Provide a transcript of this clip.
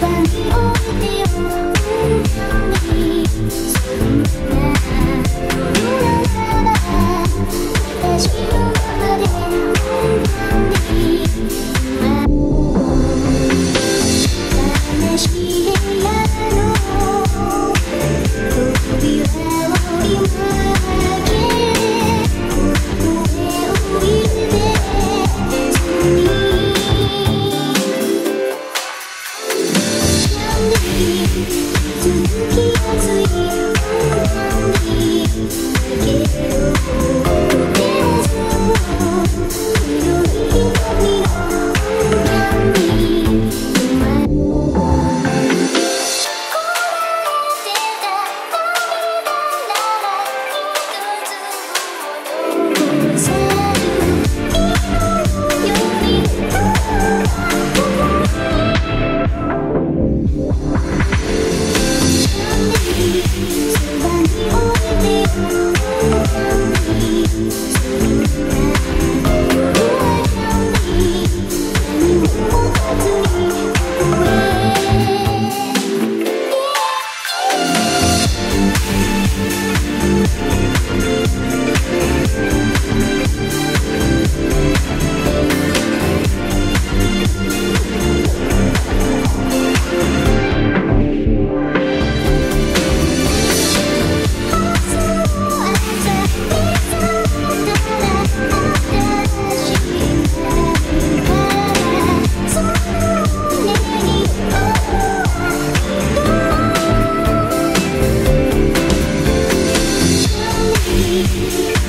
Than the only one 你在我眼里，我多想你，在你温暖的嘴。